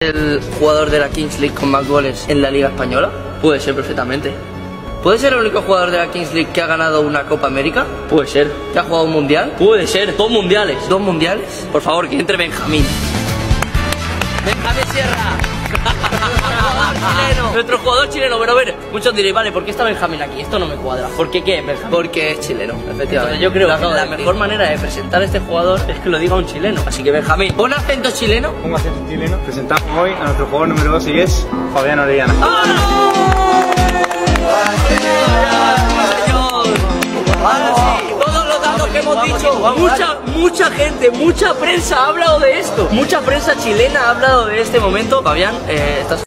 el jugador de la Kings League con más goles en la Liga Española? Puede ser perfectamente. ¿Puede ser el único jugador de la Kings League que ha ganado una Copa América? Puede ser. ¿Que ha jugado un mundial? Puede ser. Dos mundiales. ¿Dos mundiales? Por favor, que entre Benjamín. Benjamín Sierra. Nuestro jugador chileno, pero a ver, muchos diréis, vale, ¿por qué está Benjamín aquí? Esto no me cuadra. ¿Por qué qué, Benjamín? Porque es chileno, efectivamente. Entonces, yo creo que la mejor manera de presentar a este jugador es que lo diga un chileno. Así que Benjamín, pon acento chileno. Pongo acento chileno. Presentamos hoy a nuestro jugador número 2 y es Fabián Orellana. Ahora sí, todos los datos que hemos dicho, mucha, mucha gente, mucha prensa ha hablado de esto. Mucha prensa chilena ha hablado de este momento. Fabián, eh, estás